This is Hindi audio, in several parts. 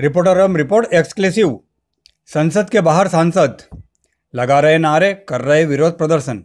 रिपोर्टर रम रिपोर्ट एक्सक्लूसिव। संसद के बाहर सांसद। लगा रहे नारे कर रहे विरोध प्रदर्शन।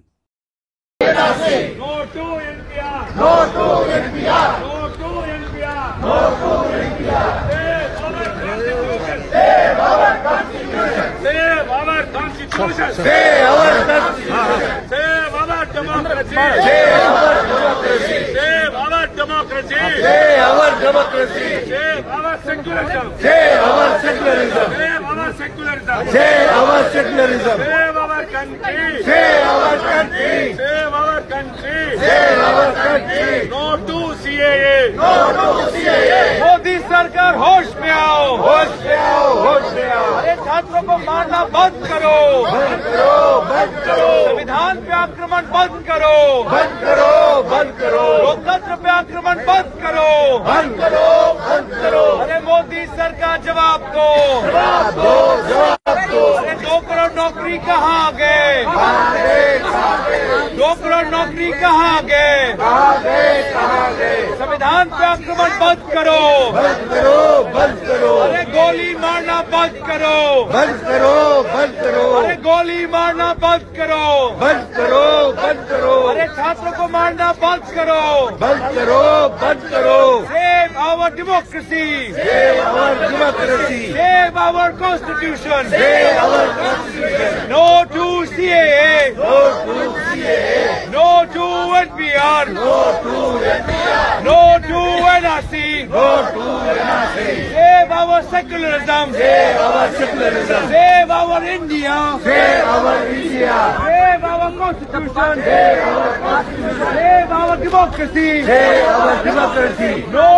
मोदी सरकार होश में आओ। होश में आओ। होश में आओ। अरे छात्रों को मारना बंद करो। बंद करो बंद करो। संविधान पे आक्रमण बंद करो। बंद करो बंद करो। लोकतंत्र पे आक्रमण बंद करो। बंद जवाब दो। जवाब दो जवाब दो अरे दो करोड़ नौकरी कहाँ गए गए? कहाँ दो करोड़ नौकरी कहाँ गए कहाँ गए? कहाँ गए संविधान पे आक्रमण बंद करो। बंद करो बंद करो अरे गोली मारना बंद करो। बंद करो बंद करो अरे गोली मारना बंद करो। बंद करो बंद करो अरे छात्रों को मारना बंद करो। बंद करो बंद करो। Our democracy. Save our democracy. Save our constitution. Save our constitution. No to CAA. No to CAA. No to NPR. No to NPR. No to NRC. No to NRC. Save our secularism. Save our secularism. Save our India. Save our India. Save our constitution. Save our democracy. Save our democracy. No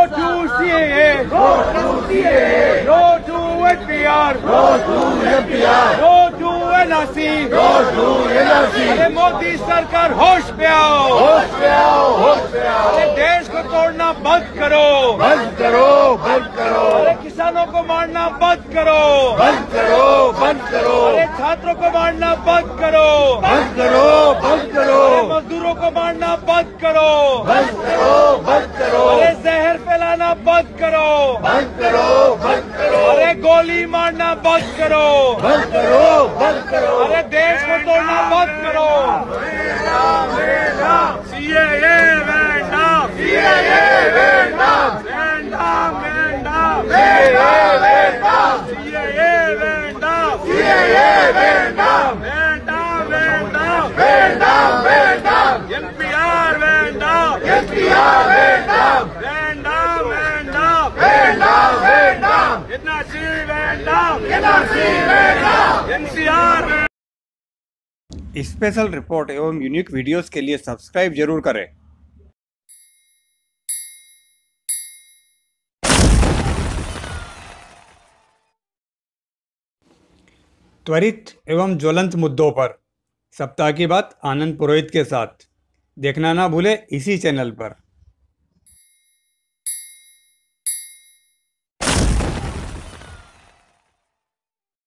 No to NPR. No to NPR. No to NRC. No to NRC. अरे मोदी सरकार होश में आओ। होश में आओ होश में आओ। अरे देश को तोड़ना बंद करो। बंद करो बंद करो। अरे किसानों को मारना बंद करो। बंद करो बंद करो। अरे छात्रों को मारना बंद करो। बंद करो बंद करो। को मारना बंद करो। बंद करो बंद करो। अरे जहर फैलाना बंद करो। बंद करो बंद करो। अरे गोली मारना बंद करो। बंद करो बंद करो। अरे देश को तोड़ना बंद करो। सीएए स्पेशल रिपोर्ट एवं यूनिक वीडियोस के लिए सब्सक्राइब ज़रूर करें। त्वरित एवं ज्वलंत मुद्दों पर सप्ताह की बात आनंद पुरोहित के साथ। देखना ना भूले इसी चैनल पर।